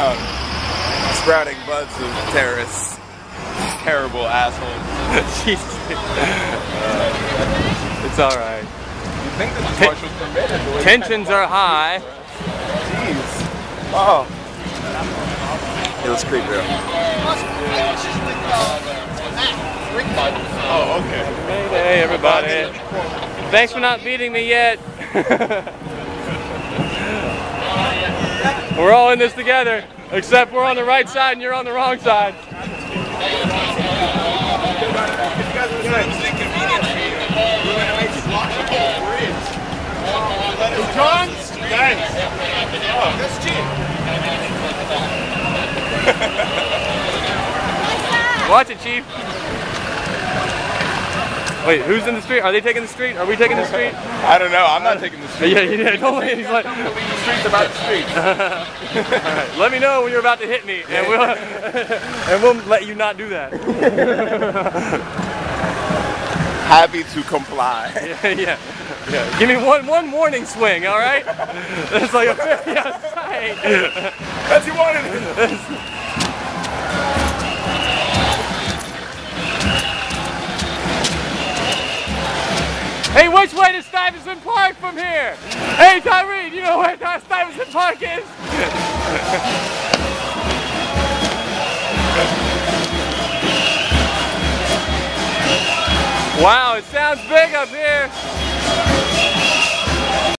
young, sprouting buds of terrorists. Terrible assholes. Jesus. Uh, it's all right. You think this march was permitted? the Tensions are high. Jeez. Oh. It creep real. Oh, okay. Hey, everybody. Thanks for not beating me yet. we're all in this together, except we're on the right side and you're on the wrong side. John? Thanks. Oh, that's cheap. Watch it, Chief. Wait, who's in the street? Are they taking the street? Are we taking the street? I don't know. I'm not taking the street. Yeah, yeah, don't He's like, The street's about the street. all right, let me know when you're about to hit me, and we'll and we'll let you not do that. Happy to comply. Yeah, yeah, yeah. Give me one one warning swing, all right? It's like a 50 outside. That's you wanted. Hey, which way to Stuyvesant Park from here? Hey, Tyree, you know where Stuyvesant Park is? wow, it sounds big up here.